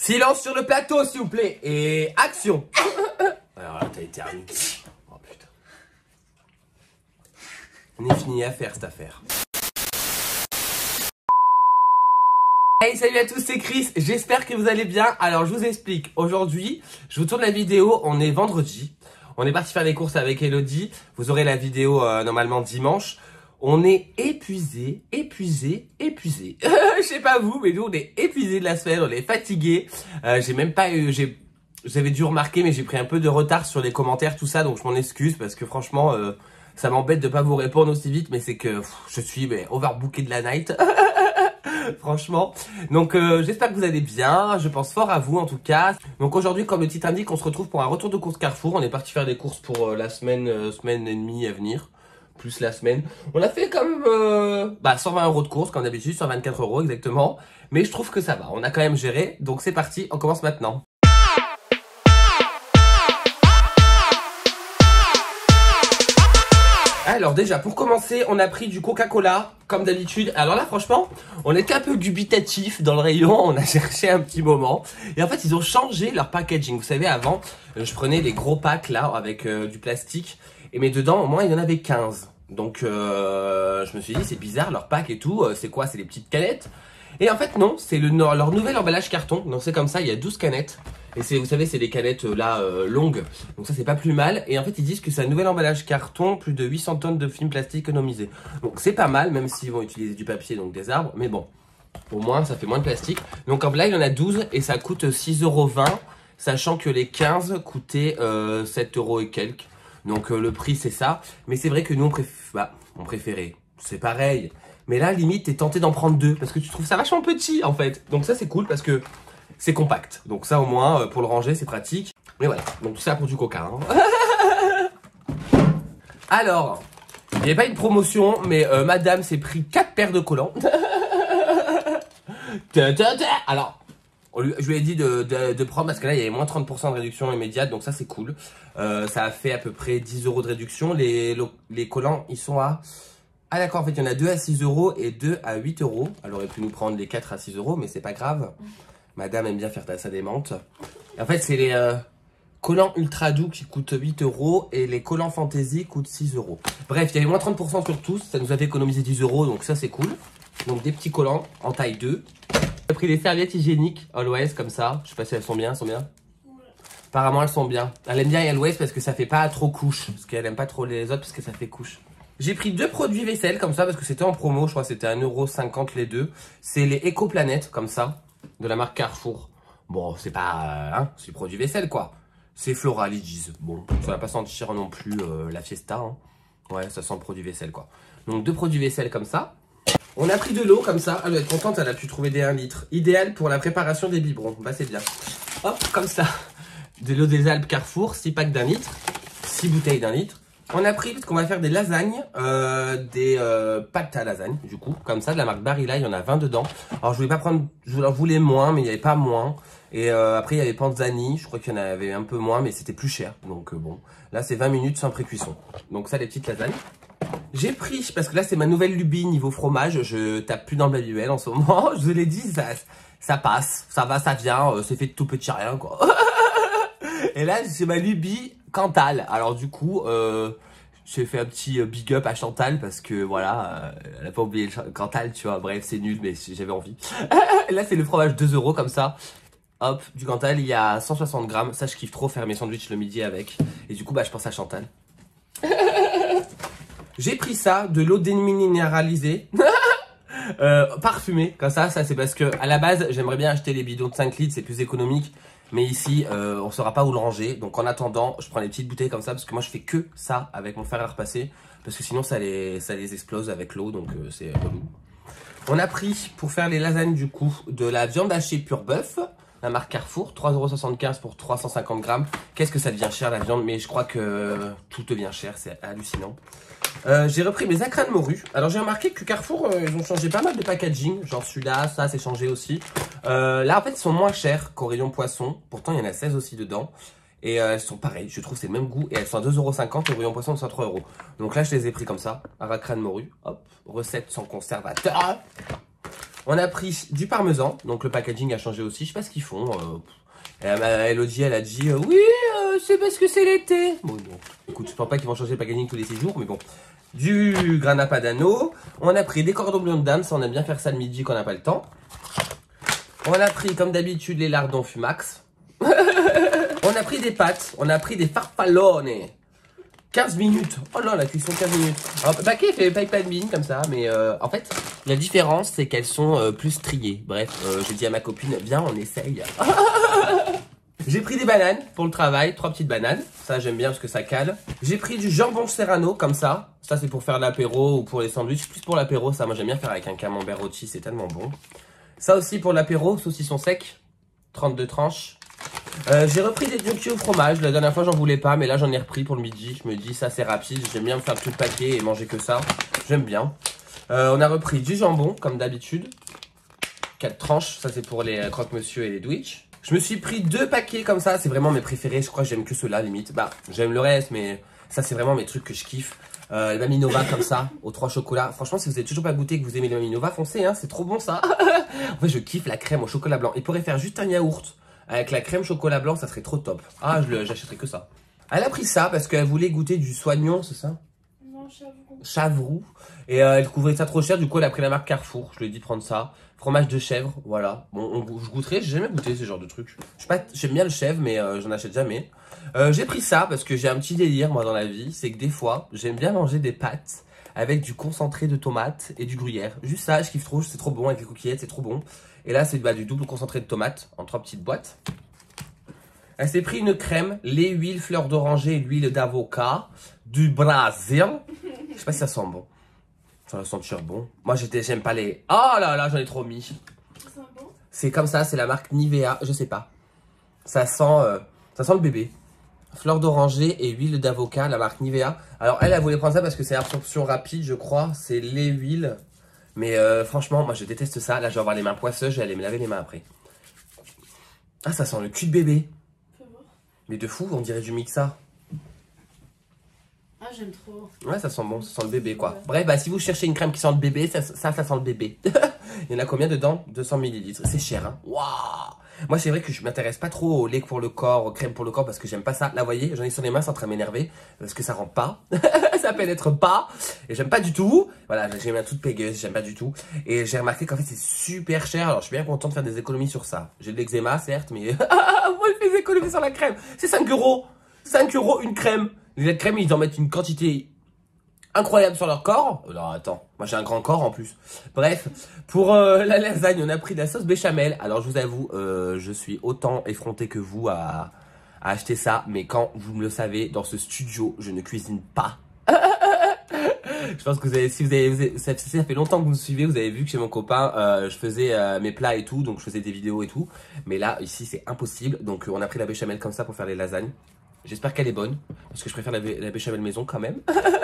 Silence sur le plateau, s'il vous plaît. Et action. Alors là, t'as été un... Oh putain. On est fini à faire cette affaire. Hey salut à tous c'est Chris, j'espère que vous allez bien. Alors je vous explique, aujourd'hui je vous tourne la vidéo, on est vendredi, on est parti faire les courses avec Elodie, vous aurez la vidéo euh, normalement dimanche. On est épuisé, épuisé, épuisé. je sais pas vous, mais nous on est épuisé de la semaine, on est fatigué. Euh, j'ai même pas eu, j'ai, j'avais dû remarquer, mais j'ai pris un peu de retard sur les commentaires, tout ça, donc je m'en excuse parce que franchement, euh, ça m'embête de pas vous répondre aussi vite, mais c'est que je suis mais, overbooké de la night. franchement. Donc euh, j'espère que vous allez bien, je pense fort à vous en tout cas. Donc aujourd'hui, comme le titre indique, on se retrouve pour un retour de course Carrefour. On est parti faire des courses pour euh, la semaine, euh, semaine et demie à venir, plus la semaine. On a fait comme bah, 120 euros de course comme d'habitude, 124 euros exactement. Mais je trouve que ça va, on a quand même géré. Donc c'est parti, on commence maintenant. Alors déjà, pour commencer, on a pris du Coca-Cola, comme d'habitude. Alors là, franchement, on était un peu dubitatif dans le rayon, on a cherché un petit moment. Et en fait, ils ont changé leur packaging. Vous savez, avant, euh, je prenais des gros packs là, avec euh, du plastique. Et mais dedans, au moins, il y en avait 15. Donc, euh, je me suis dit, c'est bizarre, leur pack et tout. c'est quoi C'est des petites canettes? Et en fait, non, c'est le, leur nouvel emballage carton. Donc c'est comme ça, il y a 12 canettes. Et c'est, vous savez, c'est des canettes euh, là euh, longues. Donc ça, c'est pas plus mal. Et en fait, ils disent que c'est un nouvel emballage carton, plus de 800 tonnes de film plastique économisé. Donc c'est pas mal, même s'ils vont utiliser du papier, donc des arbres. Mais bon, au moins, ça fait moins de plastique. Donc là, il y en a 12 et ça coûte 6,20€. Sachant que les 15 coûtaient euh, 7 euros et quelques. Donc euh, le prix, c'est ça. Mais c'est vrai que nous, on, préf... bah, on préférait. C'est pareil. Mais là, limite, t'es tenté d'en prendre deux. Parce que tu trouves ça vachement petit, en fait. Donc ça, c'est cool parce que c'est compact. Donc ça au moins, euh, pour le ranger, c'est pratique. Mais voilà, donc tout ça pour du coca. Hein. Alors, il n'y avait pas une promotion, mais euh, madame s'est pris 4 paires de collants. Alors, je lui ai dit de, prendre parce que là il y avait moins 30% de réduction immédiate donc ça c'est cool. Euh, ça a fait à peu près 10 euros de réduction. Les, collants ils sont à... Ah d'accord en fait il y en a 2 à 6 euros et 2 à 8 euros. Elle aurait pu nous prendre les 4 à 6 euros mais c'est pas grave. Madame aime bien faire sa démente. en fait, c'est les euh, collants ultra doux qui coûtent 8 euros et les collants fantasy coûtent 6 euros. Bref, il y avait moins 30% sur tous. Ça nous a fait économiser 10 euros, donc ça, c'est cool. Donc, des petits collants en taille 2. J'ai pris des serviettes hygiéniques Always, comme ça. Je sais pas si elles sont bien, elles sont bien Apparemment, elles sont bien. Elle aime bien Always parce que ça fait pas trop couche. Parce qu'elle aime pas trop les autres parce que ça fait couche. J'ai pris deux produits vaisselle comme ça parce que c'était en promo. Je crois que c'était 1,50€ les deux. C'est les Eco-Planète comme ça de la marque Carrefour. Bon, c'est pas... Euh, hein, c'est produit vaisselle, quoi. C'est floral, ils disent. Bon, ça va pas sentir non plus euh, la fiesta. Hein. Ouais, ça sent le produit vaisselle, quoi. Donc, deux produits vaisselle comme ça. On a pris de l'eau comme ça. Elle va être contente, elle a pu trouver des 1 litre. Idéal pour la préparation des biberons. Bah, c'est bien. Hop, comme ça. De l'eau des Alpes Carrefour, 6 packs d'un litre. 6 bouteilles d'un litre. On a pris, parce qu'on va faire des lasagnes, euh, des euh, pâtes à lasagne, du coup, comme ça, de la marque Barilla, il y en a 20 dedans. Alors, je voulais pas prendre, je voulais moins, mais il n'y avait pas moins. Et euh, après, il y avait Panzani, je crois qu'il y en avait un peu moins, mais c'était plus cher. Donc, bon, là, c'est 20 minutes sans pré-cuisson. Donc, ça, les petites lasagnes. J'ai pris, parce que là, c'est ma nouvelle lubie niveau fromage. Je tape plus dans le Babybel en ce moment. Je vous l'ai dit, ça, ça passe, ça va, ça vient. c'est fait de tout petit rien, quoi. Et là, c'est ma lubie Cantal. Alors du coup, euh, j'ai fait un petit euh, big up à Chantal parce que voilà, euh, elle a pas oublié Cantal, tu vois. Bref, c'est nul, mais j'avais envie. Là, c'est le fromage 2 euros comme ça. Hop, du Cantal, il y a 160 grammes. Ça, je kiffe trop faire mes sandwichs le midi avec. Et du coup, bah, je pense à Chantal. J'ai pris ça, de l'eau déminéralisée. euh, parfumée, comme ça, ça c'est parce que à la base, j'aimerais bien acheter les bidons de 5 litres, c'est plus économique. Mais ici, euh, on saura pas où le ranger. Donc en attendant, je prends les petites bouteilles comme ça parce que moi je fais que ça avec mon fer à repasser. Parce que sinon ça les, ça les explose avec l'eau, donc euh, c'est relou. On a pris pour faire les lasagnes du coup de la viande hachée pure bœuf. La marque Carrefour, 3,75€ pour 350 grammes. Qu'est-ce que ça devient cher la viande? Mais je crois que tout devient cher, c'est hallucinant. Euh, j'ai repris mes acras de. Alors j'ai remarqué que Carrefour, euh, ils ont changé pas mal de packaging. Genre celui-là, ça c'est changé aussi. Euh, là en fait ils sont moins chers qu'au rayon poisson. Pourtant il y en a 16 aussi dedans. Et elles sont pareilles, je trouve c'est le même goût. Et elles sont à 2,50€ et au rayon poisson elles sont à 3€. Donc là je les ai pris comme ça. Acras de. Hop, recette sans conservateur. On a pris du parmesan, donc le packaging a changé aussi, je sais pas ce qu'ils font. Elodie, elle a dit, oui, c'est parce que c'est l'été. Bon, bon, écoute, je pense pas qu'ils vont changer le packaging tous les 6 jours, mais bon. Du grana padano, on a pris des cordons bleus de dame, ça on aime bien faire ça le midi quand on n'a pas le temps. On a pris, comme d'habitude, les lardons fumax. on a pris des pâtes, on a pris des farfallones. 15 minutes. Oh là, la cuisson 15 minutes. Alors, paquet fait pas de mine comme ça, mais euh, en fait, la différence, c'est qu'elles sont euh, plus striées. Bref, euh, j'ai dit à ma copine, viens, on essaye. j'ai pris des bananes pour le travail, trois petites bananes. Ça, j'aime bien parce que ça cale. J'ai pris du jambon serrano, comme ça. Ça, c'est pour faire l'apéro ou pour les sandwichs. Plus pour l'apéro, ça, moi, j'aime bien faire avec un camembert rôti, c'est tellement bon. Ça aussi pour l'apéro, saucisson sec, 32 tranches. Euh, j'ai repris des gnocchis au fromage. La dernière fois, j'en voulais pas, mais là, j'en ai repris pour le midi. Je me dis, ça, c'est rapide. J'aime bien me faire tout le paquet et manger que ça. J'aime bien. Euh, on a repris du jambon, comme d'habitude. 4 tranches. Ça, c'est pour les euh, croque-monsieur et les Dwitch. Je me suis pris deux paquets comme ça. C'est vraiment mes préférés. Je crois que j'aime que ceux-là, limite. Bah, j'aime le reste, mais ça, c'est vraiment mes trucs que je kiffe. Euh, les Maminova comme ça, aux trois chocolats. Franchement, si vous n'avez toujours pas goûté que vous aimez les Maminova, foncez, hein, c'est trop bon ça. en fait, je kiffe la crème au chocolat blanc. Il pourrait faire juste un yaourt avec la crème chocolat blanc, ça serait trop top. Ah, j'achèterais que ça. Elle a pris ça parce qu'elle voulait goûter du soignon, c'est ça? Chavroux. Et euh, elle couvrait ça trop cher, du coup elle a pris la marque Carrefour. Je lui ai dit prendre ça. Fromage de chèvre, voilà. Bon, je goûterai, j'ai jamais goûté ce genre de truc. J'aime bien le chèvre, mais euh, j'en achète jamais. Euh, j'ai pris ça parce que j'ai un petit délire, moi, dans la vie. C'est que des fois, j'aime bien manger des pâtes avec du concentré de tomate et du gruyère. Juste ça, je kiffe trop, c'est trop bon avec les coquillettes, c'est trop bon. Et là, c'est bah, du double concentré de tomate en trois petites boîtes. Elle s'est pris une crème, les huiles, fleurs d'oranger, l'huile d'avocat, du Brésil. Je sais pas si ça sent bon. Ça va sentir bon. Moi, j'aime pas les... Oh là là, j'en ai trop mis. C'est comme ça, c'est la marque Nivea, je sais pas. Ça sent, euh, ça sent le bébé. Fleurs d'oranger et huile d'avocat, la marque Nivea. Alors, elle, elle voulait prendre ça parce que c'est absorption rapide, je crois. C'est les huiles. Mais euh, franchement, moi je déteste ça. Là, je vais avoir les mains poisseuses, je vais aller me laver les mains après. Ah, ça sent le cul de bébé. Mais de fou, on dirait du mixa. Ah, j'aime trop. Ouais, ça sent bon, ça sent le bébé quoi. Bref, bah, si vous cherchez une crème qui sent le bébé, ça, ça, sent le bébé. Il y en a combien dedans? 200 ml. C'est cher, hein. Waouh moi, c'est vrai que je m'intéresse pas trop au lait pour le corps, aux crèmes pour le corps parce que j'aime pas ça. Là, voyez, j'en ai sur les mains, c'est en train de m'énerver parce que ça rentre pas. ça pénètre pas. Et j'aime pas du tout. Voilà, j'ai ma toute pégueuse, j'aime pas du tout. Et j'ai remarqué qu'en fait, c'est super cher. Alors, je suis bien content de faire des économies sur ça. J'ai de l'eczéma, certes, mais moi, je fais des économies sur la crème. C'est 5 euros. 5 euros une crème. Les crèmes, ils en mettent une quantité incroyable sur leur corps. Alors attends, moi j'ai un grand corps en plus. Bref, pour euh, la lasagne, on a pris de la sauce béchamel. Alors je vous avoue, euh, je suis autant effronté que vous à, acheter ça. Mais quand vous me le savez, dans ce studio, je ne cuisine pas. je pense que vous avez, si vous avez, ça, fait longtemps que vous me suivez, vous avez vu que chez mon copain, euh, je faisais mes plats et tout, donc je faisais des vidéos et tout. Mais là, ici, c'est impossible. Donc on a pris la béchamel comme ça pour faire les lasagnes. J'espère qu'elle est bonne, parce que je préfère la béchamel maison quand même.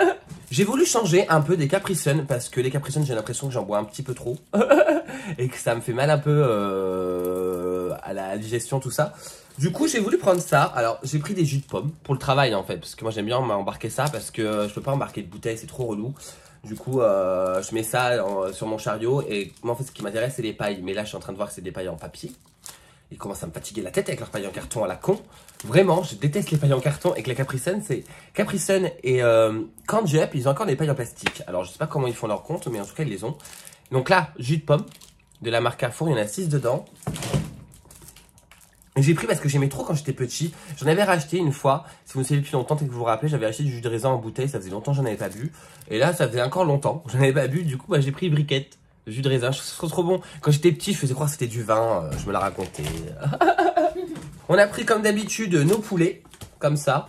J'ai voulu changer un peu des Capri parce que les Capri j'ai l'impression que j'en bois un petit peu trop et que ça me fait mal un peu euh, à la digestion, tout ça. Du coup, j'ai voulu prendre ça. Alors, j'ai pris des jus de pomme pour le travail en fait, parce que moi j'aime bien embarquer ça parce que je peux pas embarquer de bouteille, c'est trop relou. Du coup, euh, je mets ça sur mon chariot et moi en fait, ce qui m'intéresse, c'est les pailles. Mais là, je suis en train de voir que c'est des pailles en papier. Ils commencent à me fatiguer la tête avec leurs pailles en carton à la con. Vraiment, je déteste les pailles en carton. Et que la Capri c'est et euh, ils ont encore des pailles en plastique. Alors, je sais pas comment ils font leur compte, mais en tout cas, ils les ont. Donc là, jus de pomme de la marque Carrefour, il y en a 6 dedans. J'ai pris parce que j'aimais trop quand j'étais petit. J'en avais racheté une fois. Si vous me suivez depuis longtemps et que vous vous rappelez, j'avais acheté du jus de raisin en bouteille. Ça faisait longtemps que j'en avais pas bu. Et là, ça faisait encore longtemps j'en avais pas bu. Du coup, bah, j'ai pris briquette jus de raisin. Je trouve trop bon. Quand j'étais petit, je faisais croire que c'était du vin. Euh, je me la racontais. on a pris comme d'habitude nos poulets. Comme ça.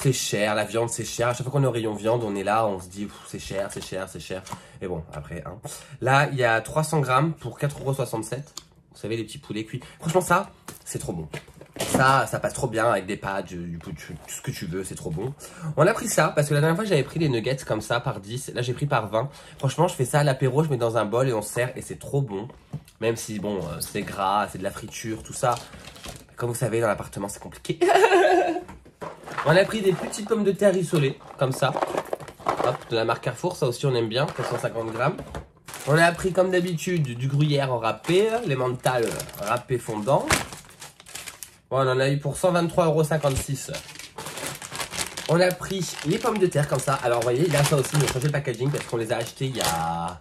C'est cher, la viande c'est cher. À chaque fois qu'on est au rayon viande, on est là, on se dit c'est cher, c'est cher, c'est cher. Et bon, après, hein. Là, il y a 300 grammes pour 4,67€. Vous savez, les petits poulets cuits. Franchement, ça, c'est trop bon. Ça, ça passe trop bien avec des pâtes, du, tout ce que tu veux, c'est trop bon. On a pris ça parce que la dernière fois j'avais pris des nuggets comme ça par 10. Là j'ai pris par 20. Franchement, je fais ça à l'apéro, je mets dans un bol et on sert et c'est trop bon. Même si bon, euh, c'est gras, c'est de la friture, tout ça. Comme vous savez, dans l'appartement c'est compliqué. on a pris des petites pommes de terre rissolées comme ça. Hop, de la marque Carrefour, ça aussi on aime bien, 450 grammes. On a pris comme d'habitude du gruyère râpé, les mentales râpé fondant. On en a eu pour 123,56€. On a pris les pommes de terre comme ça. Alors, vous voyez, là, ça aussi, on a changé le packaging parce qu'on les a achetés il y a...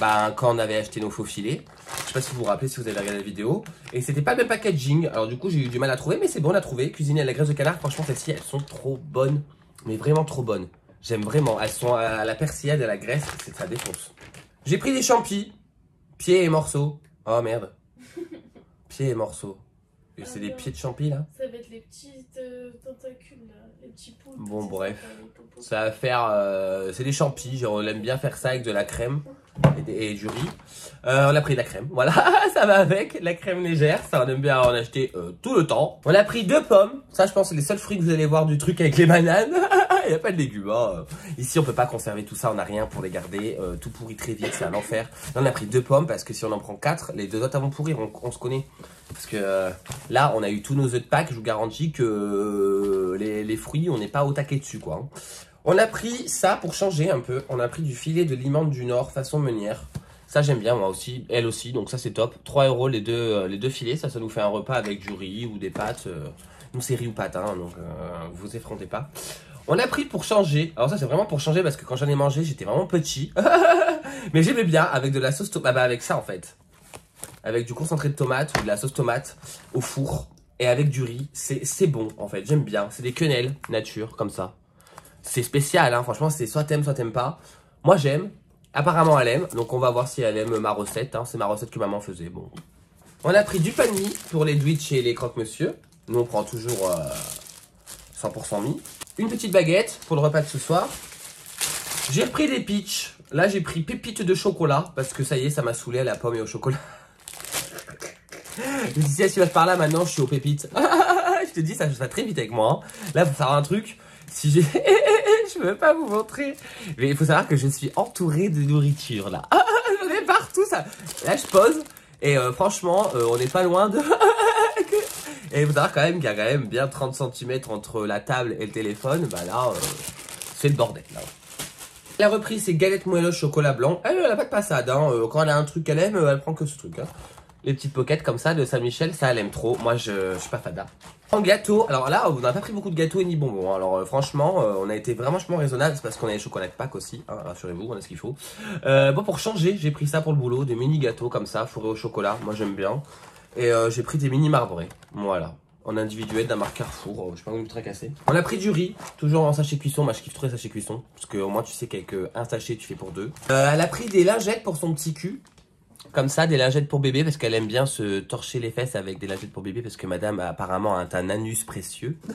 Bah, quand on avait acheté nos faux filets. Je sais pas si vous vous rappelez, si vous avez regardé la vidéo. Et c'était pas le même packaging. Alors, du coup, j'ai eu du mal à trouver, mais c'est bon, on a trouvé. Cuisiner à la graisse de canard. Franchement, celles-ci, elles sont trop bonnes. Mais vraiment trop bonnes. J'aime vraiment. Elles sont à la persillade et à la graisse. C'est ça défonce. J'ai pris des champis. Pieds et morceaux. Oh merde. Pieds et morceaux. Et c'est des pieds de champi là Ça va être les petites euh, tentacules là, les petits poules. Bon, bref. Ça va faire. euh, c'est des champis. Genre, on aime bien faire ça avec de la crème et, du riz. Euh, on a pris la crème. Voilà, ça va avec. La crème légère. Ça, on aime bien en acheter euh, tout le temps. On a pris deux pommes. Ça, je pense, c'est les seuls fruits que vous allez voir du truc avec les bananes. Il n'y a pas de légumes. hein. Ici, on peut pas conserver tout ça. On n'a rien pour les garder. Euh, tout pourrit très vite. C'est un enfer. Là, on a pris deux pommes parce que si on en prend quatre, les deux autres vont pourrir. On, se connaît. Parce que là, on a eu tous nos œufs de Pâques. Je vous garantis que les, les fruits, on n'est pas au taquet dessus, quoi. On a pris ça pour changer un peu. On a pris du filet de limande du Nord façon meunière. Ça, j'aime bien, moi aussi. Elle aussi, donc ça, c'est top. 3 euros les deux, euh, les deux filets. Ça, ça nous fait un repas avec du riz ou des pâtes. euh. C'est riz ou pâtes, hein, donc euh, vous effrontez pas. On a pris pour changer. Alors ça, c'est vraiment pour changer parce que quand j'en ai mangé, j'étais vraiment petit. Mais j'aimais bien avec de la sauce tomate. Bah, avec ça, en fait. Avec du concentré de tomate ou de la sauce tomate au four. Et avec du riz. C'est bon, en fait. J'aime bien. C'est des quenelles nature, comme ça. C'est spécial, hein. franchement, c'est soit t'aimes, soit t'aimes pas. Moi, j'aime. Apparemment, elle aime. Donc, on va voir si elle aime ma recette. hein. C'est ma recette que maman faisait. Bon. On a pris du pain de mie pour les Dwitch et les croque-monsieur. Nous, on prend toujours euh, 100% mie. Une petite baguette pour le repas de ce soir. J'ai repris des peach. Là, j'ai pris pépites de chocolat parce que ça y est, ça m'a saoulé à la pomme et au chocolat. Je me dis, si tu passes par là, maintenant, je suis aux pépites. je te dis, ça va très vite avec moi. hein. Là, faut savoir un truc. Si j'ai... je peux pas vous montrer. Mais il faut savoir que je suis entouré de nourriture, là. J'en ai partout, ça. Là, je pose. Et euh, franchement, euh, on n'est pas loin de... et il faut savoir quand même qu'il y a quand même bien 30 cm entre la table et le téléphone. Bah là, euh, c'est le bordel, là. La reprise, c'est galette moelleuse chocolat blanc. Elle, elle a pas de passade, hein. Quand elle a un truc qu'elle aime, elle prend que ce truc, hein. Les petites pockets comme ça de Saint-Michel, ça elle aime trop. Moi je, je suis pas fada. En gâteau, alors là on n'a pas pris beaucoup de gâteaux et ni bonbons. hein. Alors euh, franchement, euh, on a été vraiment raisonnable. C'est parce qu'on a les chocolats de Pâques aussi. hein, Rassurez-vous, on a ce qu'il faut. Euh, bon pour changer, j'ai pris ça pour le boulot, des mini gâteaux comme ça, fourrés au chocolat. Moi j'aime bien. Et j'ai pris des mini marbrés. Voilà. En individuel d'un marque Carrefour, je sais pas où me tracasser. On a pris du riz, toujours en sachet cuisson. Moi je kiffe trop les sachets cuisson. Parce que au moins tu sais qu'avec un sachet tu fais pour deux. Elle a pris des lingettes pour son petit cul comme ça, des lingettes pour bébé, parce qu'elle aime bien se torcher les fesses avec des lingettes pour bébé, parce que madame a apparemment a un anus précieux.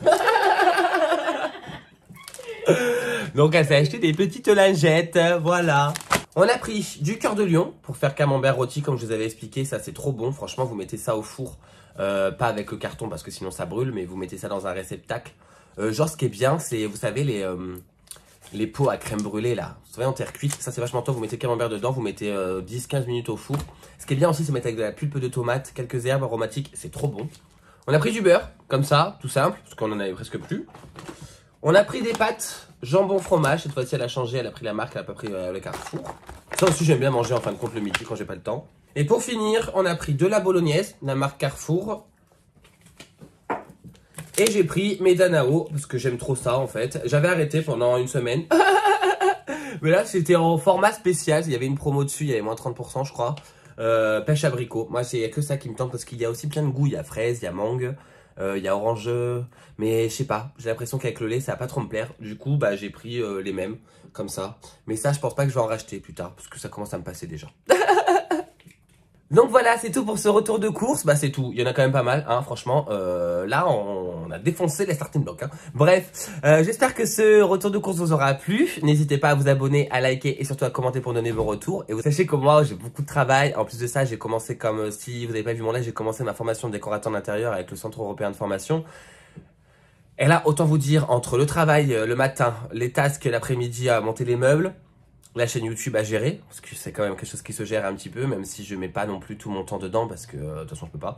Donc elle s'est acheté des petites lingettes, voilà. On a pris du cœur de lion pour faire camembert rôti, comme je vous avais expliqué, ça c'est trop bon. Franchement, vous mettez ça au four, euh, pas avec le carton parce que sinon ça brûle, mais vous mettez ça dans un réceptacle. Euh, genre ce qui est bien, c'est, vous savez, les... euh, les pots à crème brûlée là, vous savez en terre cuite, ça c'est vachement top, vous mettez camembert dedans, vous mettez 10-15 minutes au four. Ce qui est bien aussi c'est mettre avec de la pulpe de tomate, quelques herbes aromatiques, c'est trop bon. On a pris du beurre, comme ça, tout simple, parce qu'on en avait presque plus. On a pris des pâtes, jambon fromage, cette fois-ci elle a changé, elle a pris la marque, elle a pas pris euh, le Carrefour. Ça aussi j'aime bien manger en fin de compte le midi quand j'ai pas le temps. Et pour finir, on a pris de la bolognaise, la marque Carrefour, et j'ai pris mes Danao, parce que j'aime trop ça en fait. J'avais arrêté pendant une semaine. Mais là, c'était en format spécial. Il y avait une promo dessus, il y avait moins 30%, je crois. Euh, pêche abricot. Moi, c'est que ça qui me tente parce qu'il y a aussi plein de goûts. Il y a fraise, il y a mangue, euh, il y a orange. Mais je sais pas, j'ai l'impression qu'avec le lait, ça va pas trop me plaire. Du coup, bah, j'ai pris euh, les mêmes, comme ça. Mais ça, je pense pas que je vais en racheter plus tard, parce que ça commence à me passer déjà. Donc voilà, c'est tout pour ce retour de course. Bah c'est tout. Il y en a quand même pas mal, hein, franchement. Euh, là, on, a défoncé les starting blocks. Hein. Bref, euh, j'espère que ce retour de course vous aura plu. N'hésitez pas à vous abonner, à liker et surtout à commenter pour donner vos retours. Et vous sachez que moi, j'ai beaucoup de travail. En plus de ça, j'ai commencé comme euh, si vous n'avez pas vu mon live, j'ai commencé ma formation de décorateur d'intérieur avec le Centre européen de formation. Et là, autant vous dire, entre le travail le matin, les tasks l'après-midi à monter les meubles, la chaîne YouTube à gérer, parce que c'est quand même quelque chose qui se gère un petit peu, même si je mets pas non plus tout mon temps dedans, parce que euh, de toute façon je peux pas.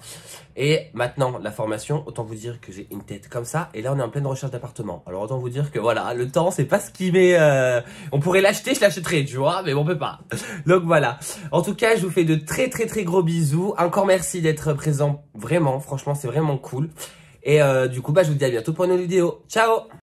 Et maintenant, la formation, autant vous dire que j'ai une tête comme ça, et là on est en pleine recherche d'appartement. Alors autant vous dire que voilà, le temps c'est pas ce qui met... euh, On pourrait l'acheter, je l'achèterais, tu vois, mais on peut pas. Donc voilà. En tout cas, je vous fais de très très très gros bisous. Encore merci d'être présent, vraiment, franchement c'est vraiment cool. Et euh, du coup, bah je vous dis à bientôt pour une nouvelle vidéo. Ciao